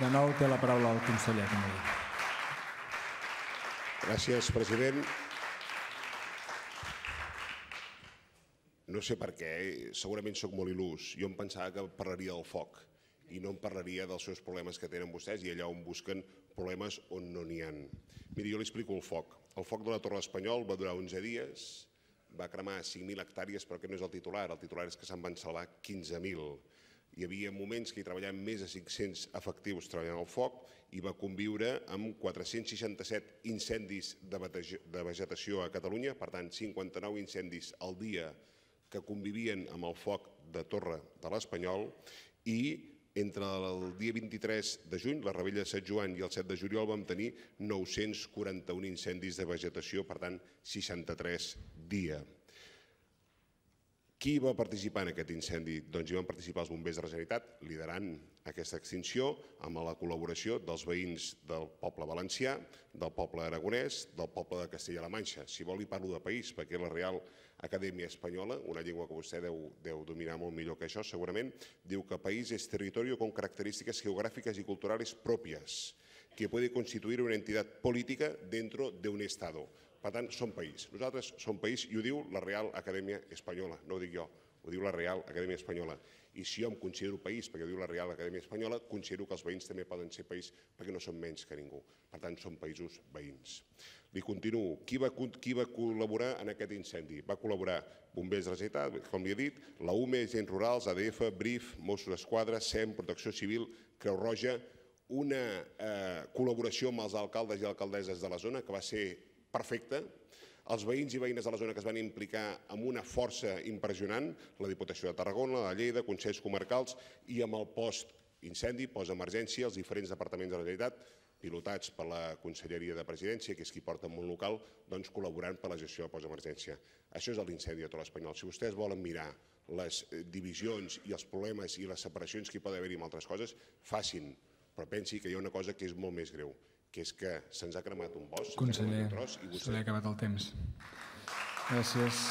De nou té la paraula el conseller. Gràcies, president. No sé per què, segurament sóc molt il·lús. Jo em pensava que parlaria del foc i no em parlaria dels seus problemes que tenen vostès i allà on busquen problemes on no n'hi han. Miri, jo li explico el foc. El foc de la Torre Espanyol va durar 11 dies, va cremar 5.000 hectàrees, però aquest no és el titular. El titular és que se'n van salvar 15.000. Hi havia moments que hi treballaven més de 500 efectius treballant al foc i va conviure amb 467 incendis de vegetació a Catalunya, per tant, 59 incendis al dia que convivien amb el foc de Torre de l'Espanyol i entre el dia 23 de juny, la rebella de Sant Joan i el 7 de juliol vam tenir 941 incendis de vegetació, per tant 63 dia. Qui va participar en aquest incendi? Doncs hi van participar els bombers de la Generalitat, liderant aquesta extinció amb la col·laboració dels veïns del poble valencià, del poble aragonès, del poble de Castella-La Manxa. Si vol, li parlo de país, perquè la Real Acadèmia Espanyola, una llengua que vostè deu, deu dominar molt millor que això, segurament, diu que país és territorio con características geográficas y culturales propias, que puede constituir una entidad política dentro de un Estado. Per tant, som país. Nosaltres som país i ho diu la Real Acadèmia Espanyola, no ho dic jo, ho diu la Real Acadèmia Espanyola. I si jo em considero país, perquè ho diu la Real Acadèmia Espanyola, considero que els veïns també poden ser país perquè no són menys que ningú. Per tant, som països veïns. Li continuo. Qui va, qui va col·laborar en aquest incendi? Va col·laborar Bombers de la Generalitat, com li he dit, la UME, Gens Rurals, ADF, BRIF, Mossos d'Esquadra, SEM, Protecció Civil, Creu Roja, una eh, col·laboració amb els alcaldes i alcaldesses de la zona que va ser perfecte. Els veïns i veïnes de la zona que es van implicar amb una força impressionant, la Diputació de Tarragona, la Lleida, Consells Comarcals i amb el post incendi, post emergència, els diferents departaments de la Generalitat, pilotats per la Conselleria de Presidència, que és qui porta el món local, doncs col·laborant per la gestió de postemergència. Això és l'incendi de tot l'Espanyol. Si vostès volen mirar les eh, divisions i els problemes i les separacions que hi pot haver-hi amb altres coses, facin, però pensi que hi ha una cosa que és molt més greu, que és que se'ns ha cremat un bosc, Conseller, un tros, i se li ha acabat el temps. Gràcies.